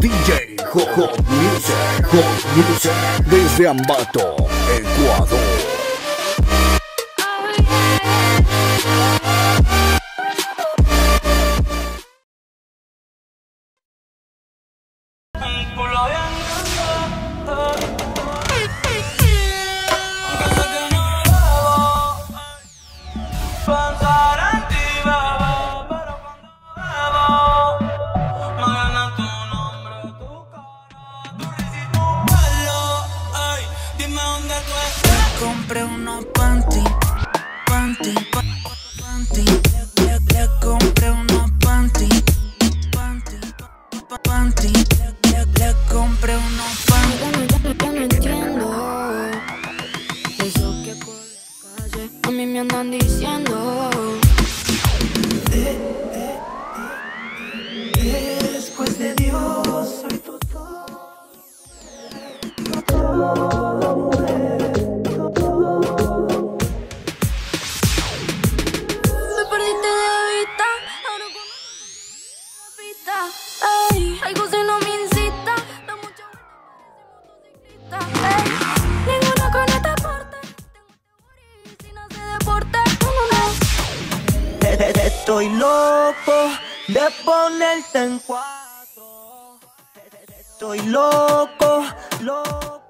DJ Hot Music, Hot Music, desde Ambato, Ecuador. unos panty, panty, panty. Le, le, le, Estoy loco de ponerte en cuatro. Estoy loco, loco.